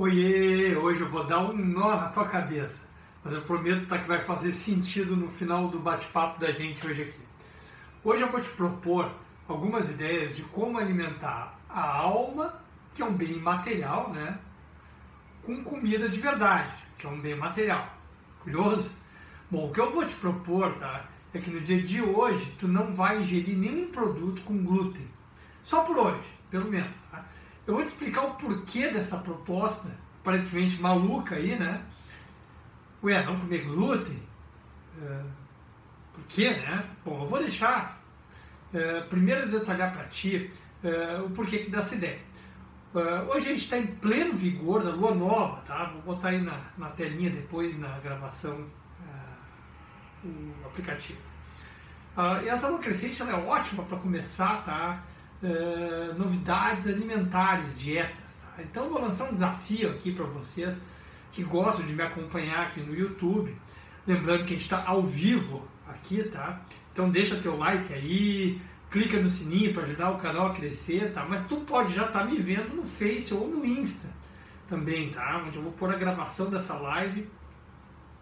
Oiê, hoje eu vou dar um nó na tua cabeça, mas eu prometo tá, que vai fazer sentido no final do bate-papo da gente hoje aqui. Hoje eu vou te propor algumas ideias de como alimentar a alma, que é um bem material, né? Com comida de verdade, que é um bem material. Curioso? Bom, o que eu vou te propor, tá? É que no dia de hoje tu não vai ingerir nenhum produto com glúten. Só por hoje, pelo menos. Tá? Eu vou te explicar o porquê dessa proposta, aparentemente maluca aí, né? Ué, não comer glúten? É, por quê, né? Bom, eu vou deixar é, primeiro detalhar para ti é, o porquê que dessa ideia. É, hoje a gente está em pleno vigor da lua nova, tá? Vou botar aí na, na telinha depois na gravação é, o aplicativo. Uh, e essa lua crescente é ótima para começar, tá? Eh, novidades alimentares, dietas. Tá? Então vou lançar um desafio aqui para vocês que gostam de me acompanhar aqui no YouTube. Lembrando que a gente está ao vivo aqui, tá? Então deixa teu like aí, clica no sininho para ajudar o canal a crescer, tá? Mas tu pode já estar tá me vendo no Face ou no Insta também, tá? Onde eu vou pôr a gravação dessa live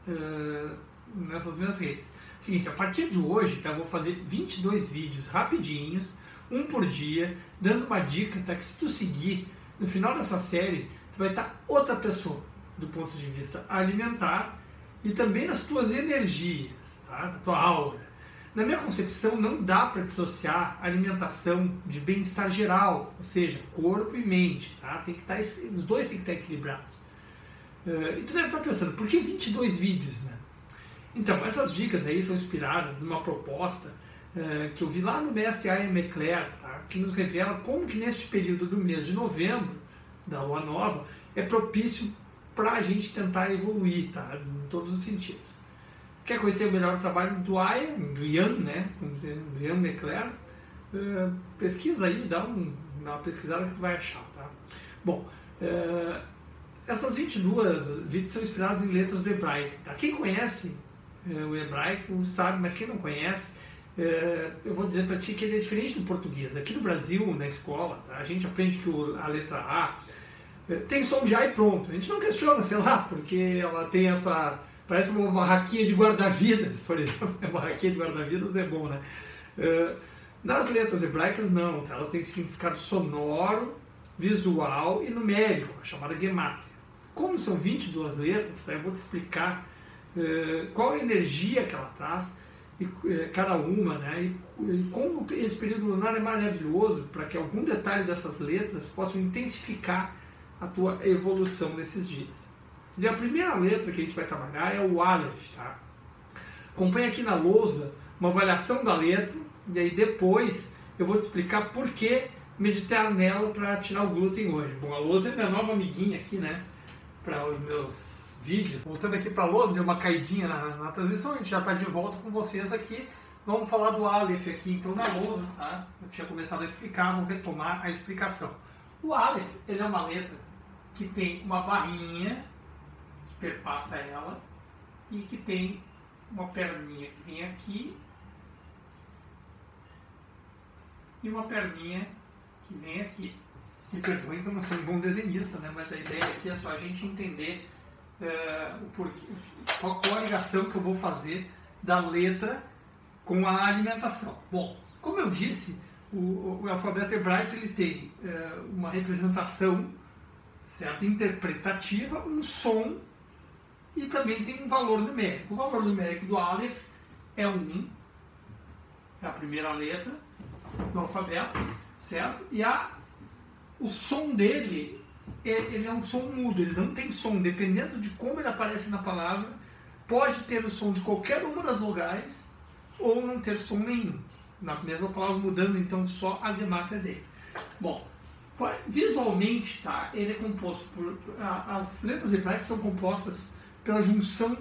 uh, nessas minhas redes. Seguinte, a partir de hoje, tá? Eu vou fazer 22 vídeos rapidinhos um por dia, dando uma dica, tá? Que se tu seguir, no final dessa série, tu vai estar outra pessoa, do ponto de vista alimentar e também nas tuas energias, tá? Na tua aura. Na minha concepção, não dá para dissociar alimentação de bem-estar geral, ou seja, corpo e mente, tá? Tem que estar, tá os dois têm que estar equilibrados. Uh, e tu deve estar pensando, por que 22 vídeos, né? Então, essas dicas aí são inspiradas numa proposta é, que eu vi lá no mestre Ian McClare, tá? que nos revela como que neste período do mês de novembro, da lua nova, é propício para a gente tentar evoluir, tá? em todos os sentidos. Quer conhecer o melhor trabalho do Ian, do Ian, né? do Ian McClare? É, pesquisa aí, dá, um, dá uma pesquisada que tu vai achar. Tá? Bom, é, essas 22 vídeos são inspiradas em letras do hebraico. Tá? Quem conhece é, o hebraico sabe, mas quem não conhece, é, eu vou dizer para ti que ele é diferente do português. Aqui no Brasil, na escola, tá? a gente aprende que o, a letra A é, tem som de A e pronto. A gente não questiona, sei lá, porque ela tem essa. Parece uma barraquinha de guarda-vidas, por exemplo. A barraquinha de guarda-vidas é bom, né? É, nas letras hebraicas, não. Tá? Elas têm significado sonoro, visual e numérico, chamada gematria. Como são 22 letras, tá? eu vou te explicar é, qual a energia que ela traz e, é, cada uma, né? E, e, como esse período lunar é maravilhoso para que algum detalhe dessas letras possam intensificar a tua evolução nesses dias. E a primeira letra que a gente vai trabalhar é o Aleph, tá? Acompanhe aqui na lousa uma avaliação da letra e aí depois eu vou te explicar por que meditar nela para tirar o glúten hoje. Bom, a lousa é minha nova amiguinha aqui, né? Para os meus vídeos. Voltando aqui para a lousa, deu uma caidinha na, na a gente já está de volta com vocês aqui. Vamos falar do Aleph aqui então na lousa, tá? Eu tinha começado a explicar, vou retomar a explicação. O Aleph, ele é uma letra que tem uma barrinha que perpassa ela e que tem uma perninha que vem aqui e uma perninha que vem aqui. Me perdoem que eu não sou um bom desenhista, né? mas a ideia aqui é só a gente entender é, porquê, qual, qual a ligação que eu vou fazer da letra com a alimentação. Bom, como eu disse, o, o alfabeto hebraico ele tem é, uma representação certo, interpretativa, um som e também tem um valor numérico. O valor numérico do Aleph é 1, é a primeira letra do alfabeto, certo? E a, o som dele ele é um som mudo, ele não tem som. Dependendo de como ele aparece na palavra, pode ter o som de qualquer uma das vogais ou não ter som nenhum. Na mesma palavra, mudando então só a gematria dele. Bom, visualmente, tá, ele é composto por. As letras hebraicas são compostas pela junção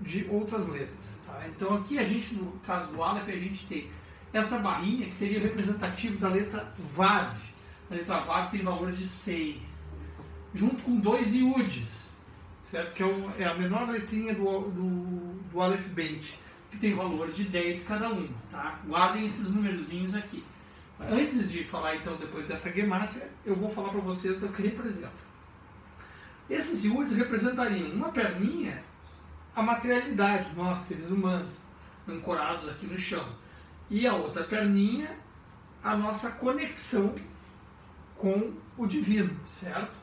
de outras letras. Tá? Então aqui a gente, no caso do Aleph, a gente tem essa barrinha que seria representativo da letra Vav. A letra Vav tem valor de 6 junto com dois iudes, certo? que é, é, a menor letrinha do, do, do que tem valor de 10 cada uma. Tá? Guardem esses numerozinhos aqui. Antes de falar então depois dessa gematria, eu vou falar para vocês do que representa. Esses iudes representariam uma perninha a materialidade, nós, seres humanos, ancorados aqui no chão. E a outra perninha, a nossa conexão com o divino, certo?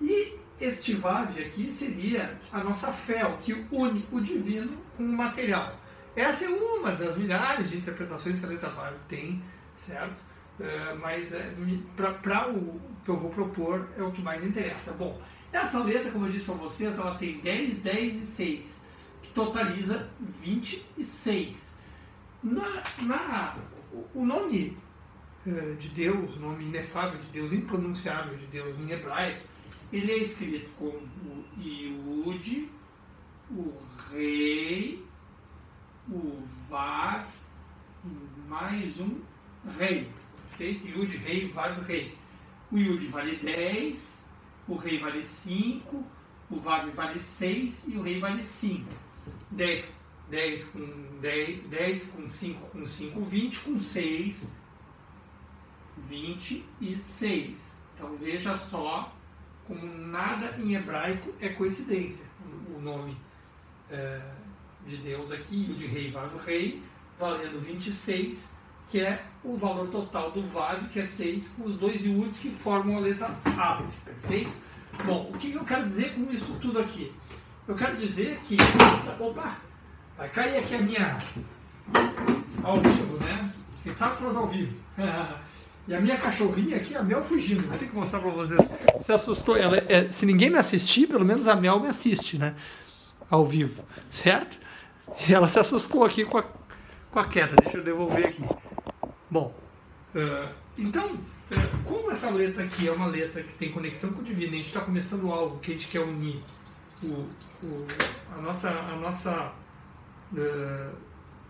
E este Vav aqui seria a nossa fé, o que une o divino com o material. Essa é uma das milhares de interpretações que a letra Vav tem, certo? Uh, mas é, para o que eu vou propor é o que mais interessa. Bom, essa letra, como eu disse para vocês, ela tem 10, 10 e 6, que totaliza 26. Na, na, o nome de Deus, o nome inefável de Deus, impronunciável de Deus em hebraico, ele é escrito com o Iud, o Rei, o Vav, mais um Rei. Perfeito? Yud, Rei, Vav, Rei. O Yud vale 10, o Rei vale 5, o Vav vale 6 e o Rei vale 5. 10, 10 com 10, 10 com 5 com 5, 20 com 6, 26. Então veja só como nada em hebraico é coincidência. O nome é, de Deus aqui, o de rei, vav, rei, valendo 26, que é o valor total do vav, que é 6, com os dois iuds que formam a letra Aleph, perfeito? Bom, o que eu quero dizer com isso tudo aqui? Eu quero dizer que... Opa! Vai cair aqui a minha... Ao vivo, né? Quem sabe faz ao vivo. E a minha cachorrinha aqui, a Mel fugindo, vou ter que mostrar pra vocês. Se assustou. Ela, é, se ninguém me assistir, pelo menos a Mel me assiste, né? Ao vivo, certo? E ela se assustou aqui com a, com a queda. Deixa eu devolver aqui. Bom, uh, então, uh, como essa letra aqui é uma letra que tem conexão com o divino, a gente está começando algo que a gente quer unir o, o, a nossa, a nossa uh,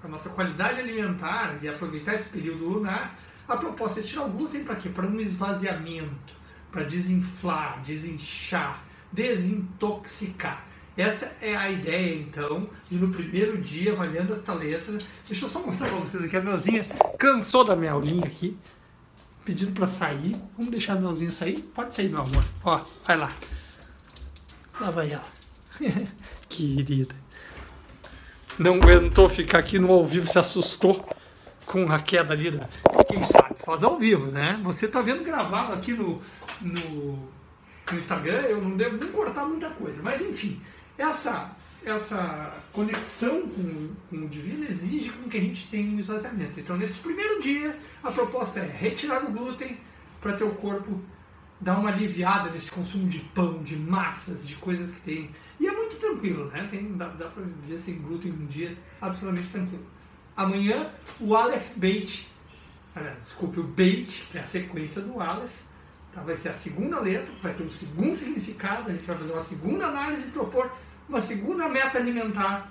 a nossa qualidade alimentar e aproveitar esse período lunar a proposta é tirar o glúten para quê? Para um esvaziamento, para desinflar, desinchar, desintoxicar. Essa é a ideia, então, de no primeiro dia, avaliando esta letra. Deixa eu só mostrar para vocês aqui. A Melzinha cansou da minha aulinha aqui, pedindo para sair. Vamos deixar a Melzinha sair? Pode sair, meu amor. Ó, vai lá. Lá vai ela. Querida. Não aguentou ficar aqui no ao vivo, se assustou com a queda ali, da, quem sabe, faz ao vivo, né? Você tá vendo gravado aqui no, no, no Instagram, eu não devo nem cortar muita coisa, mas enfim, essa, essa conexão com, com o divino exige com que a gente tenha um esvaziamento. Então, nesse primeiro dia, a proposta é retirar o glúten para teu corpo dar uma aliviada nesse consumo de pão, de massas, de coisas que tem. E é muito tranquilo, né? Tem, dá, dá para viver sem glúten um dia absolutamente tranquilo. Amanhã, o Aleph Beit, aliás, desculpe, o Beit, que é a sequência do Aleph, tá? vai ser a segunda letra, vai ter um segundo significado, a gente vai fazer uma segunda análise e propor uma segunda meta alimentar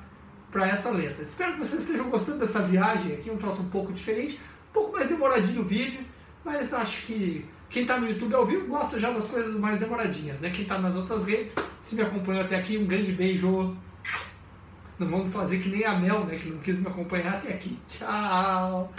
para essa letra. Espero que vocês estejam gostando dessa viagem aqui, um troço um pouco diferente, um pouco mais demoradinho o vídeo, mas acho que quem está no YouTube ao vivo gosta já das coisas mais demoradinhas, né? Quem está nas outras redes, se me acompanhou até aqui, um grande beijo. Não vamos fazer que nem a Mel, né? Que não quis me acompanhar até aqui. Tchau!